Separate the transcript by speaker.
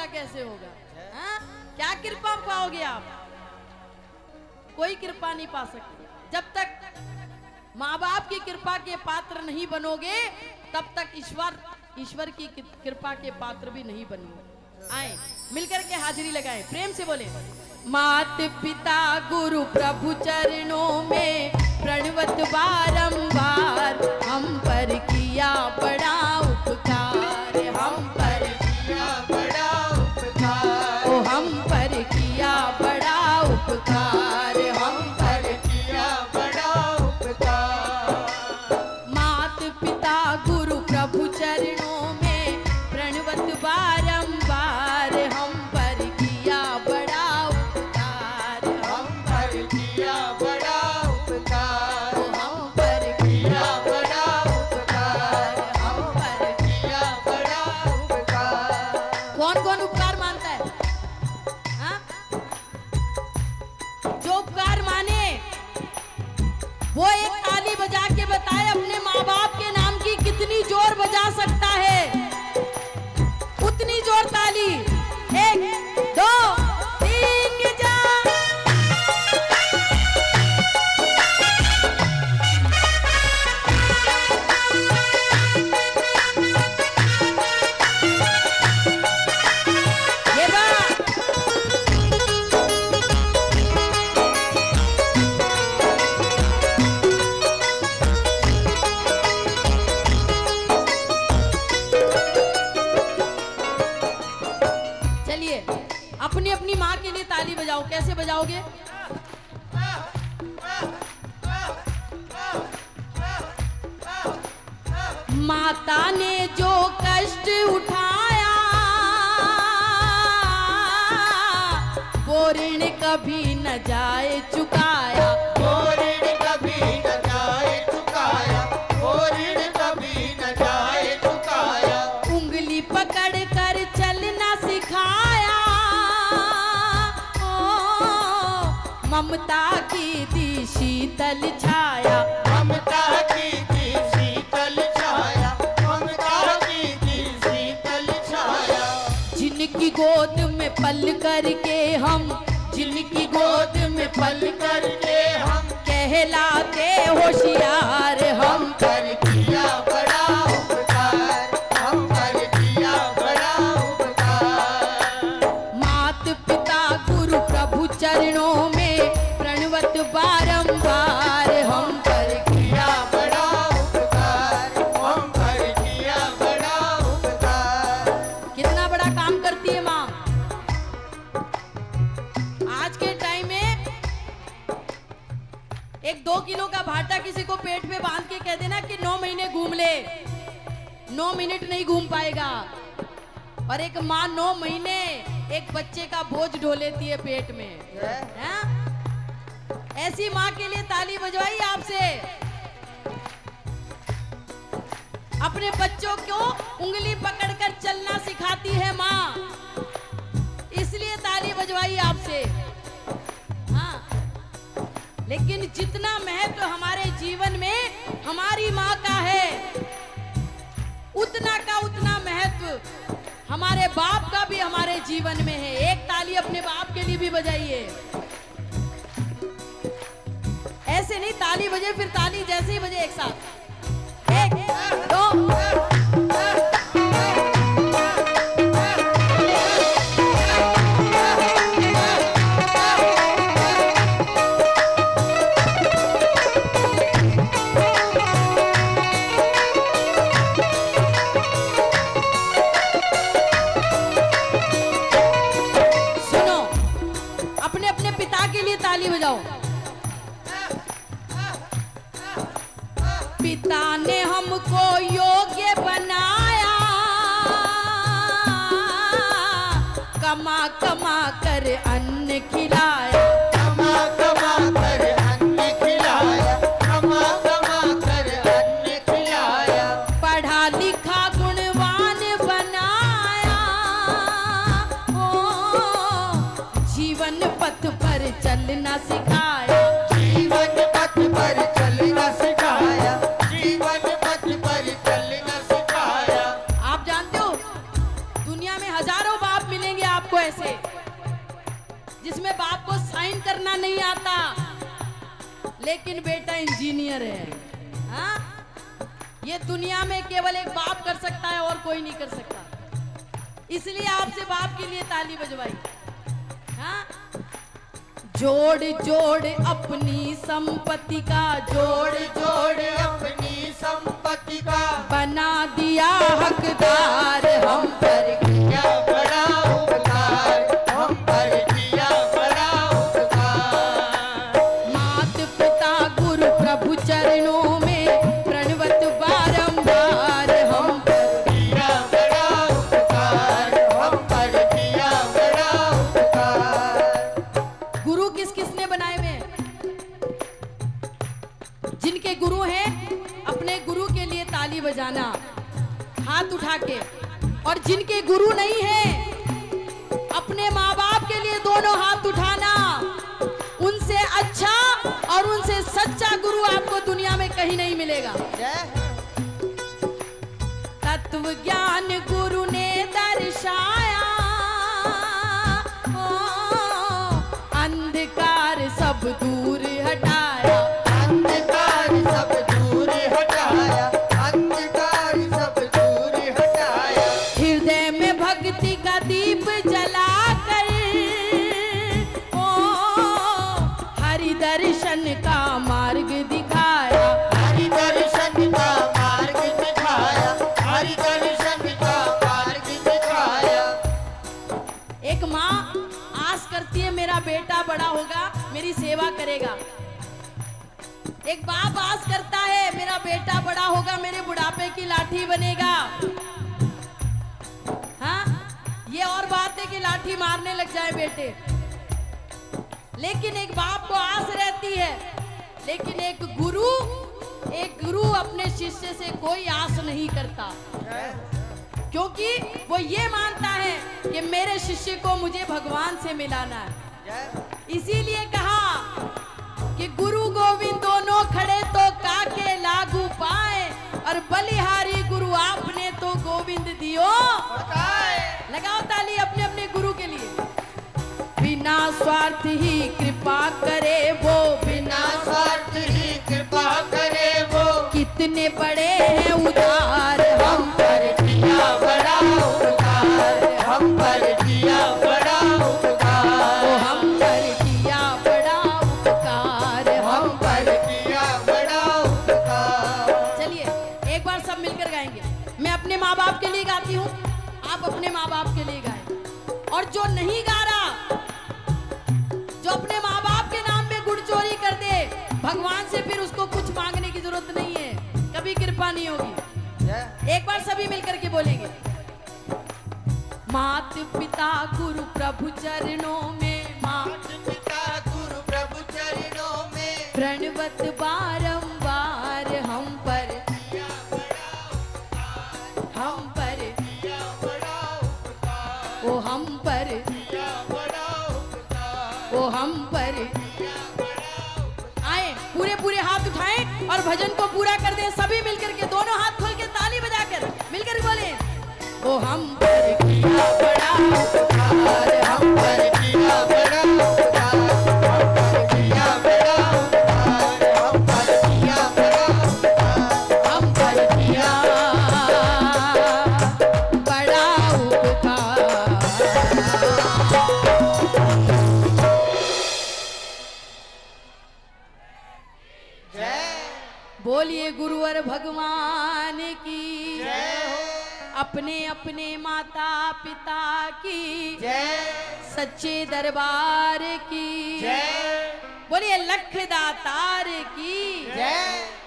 Speaker 1: कैसे होगा? हाँ? क्या कृपा पाओगे आप? कोई कृपा नहीं पा सकते। जब तक माँ बाप की कृपा के पात्र नहीं बनोगे, तब तक ईश्वर ईश्वर की, कृपा के पात्र भी नहीं बनोगे। आए, मिलकर के हाजिरी लगाएँ। प्रेम से बोले। मात पिता गुरु प्रभु चरणों में प्रणवत बारंबार हम पर किया बड़ा उपकार अपनी अपनी माँ के लिए ताली बजाओ। कैसे बजाओगे? माता ने जो कष्ट उठाया, वो ऋण कभी न जाए चुकाया। ममता की दी शीतल छाया।
Speaker 2: ममता की थी शीतल छाया। ममता की थी शीतल छाया।
Speaker 1: जिनकी गोद में पल करके हम जिनकी गोद में पल
Speaker 2: करके हम
Speaker 1: कहलाते होशियार हम। का भाटा किसी को पेट में बाँध के कह देना कि नौ महीने घूम ले। नौ मिनट नहीं घूम पाएगा। और एक माँ नौ महीने एक बच्चे का बोझ ढो लेती है पेट में। हैं? ऐसी माँ के लिए ताली बजवाई आपसे। अपने बच्चों को उंगली पकड़कर चलना सिखाती है माँ। इसलिए ताली बजवाई आपसे। हाँ लेकिन जितना महत्व हमारे जीवन में हमारी माँ का है, उतना का उतना महत्व हमारे बाप का भी हमारे जीवन में है। एक ताली अपने बाप के लिए भी बजाइए। ऐसे नहीं, ताली बजे, फिर ताली जैसे ही बजे एक साथ। हमको योग्य बनाया। कमा कमा कर अन्न खिलाया।
Speaker 2: कमा कमा कर अन्न खिलाया। कमा कमा कर अन्न खिलाया।
Speaker 1: पढ़ा लिखा गुणवान बनाया। ओ जीवन पथ पर चलना सिखाया। ऐसे। जिसमें बाप को साइन करना नहीं आता। लेकिन बेटा इंजीनियर है। हाँ? ये दुनिया में केवल एक बाप कर सकता है और कोई नहीं कर सकता। इसलिए आपसे बाप के लिए ताली बजवाई। हाँ? जोड़ जोड़ अपनी संपत्ति का जोड़
Speaker 2: जोड़ अपनी संपत्ति का।
Speaker 1: बना दिया हकदार हम पर। ताली बजाना हाथ उठा के और जिनके गुरु नहीं है अपने माँ बाप के लिए दोनों हाथ उठाना उनसे अच्छा और उनसे सच्चा गुरु आपको दुनिया में कहीं नहीं मिलेगा। तत्व ज्ञान गुरु ने दर्शाया एक माँ आस करती है, मेरा बेटा बड़ा होगा, मेरी सेवा करेगा। एक बाप आस करता है, मेरा बेटा बड़ा होगा, मेरे बुढ़ापे की लाठी बनेगा। हाँ? ये और बात है कि लाठी मारने लग जाए बेटे। लेकिन एक बाप को आस रहती है, लेकिन एक गुरु एक गुरु अपने शिष्य से कोई आस नहीं करता। क्योंकि वो ये मानता है कि मेरे शिष्य को मुझे भगवान से मिलाना है। इसीलिए कहा कि गुरु गोविंद दोनों खड़े तो काके लागू पाए और बलिहारी गुरु आपने तो गोविंद दियो। लगाओ ताली अपने अपने गुरु के लिए। बिना स्वार्थ ही कृपा करे वो बिना
Speaker 2: स्वार्थ ही कृपा करे वो।
Speaker 1: कितने बड़े हैं उदार हम। अपने माँ बाप के लिए गाती हूँ। आप अपने माँ बाप के लिए गाएँ। और जो नहीं गा रहा जो अपने माँ बाप के नाम पे गुड़ चोरी कर दे भगवान से फिर उसको कुछ मांगने की ज़रूरत नहीं है। कभी कृपा नहीं होगी। एक बार सभी मिलकर के बोलेंगे। मात पिता गुरु प्रभु चरणों में माँ
Speaker 2: पिता गुरु प्रभु चरणों में।
Speaker 1: प्रणवत ओ हम पर आए। पूरे पूरे हाथ उठाएँ और भजन को पूरा कर दें। सभी मिलकर के, दोनों हाथ खोल के ताली बजाकर मिलकर बोले ओ हम पर किया बड़ा उपकार हम
Speaker 2: पर
Speaker 1: बोलिए गुरुवर भगवान की।
Speaker 2: जय हो।
Speaker 1: अपने अपने माता पिता की।
Speaker 2: जय।
Speaker 1: सच्चे दरबार की।
Speaker 2: जय।
Speaker 1: बोलिए लख दातार की।
Speaker 2: जय।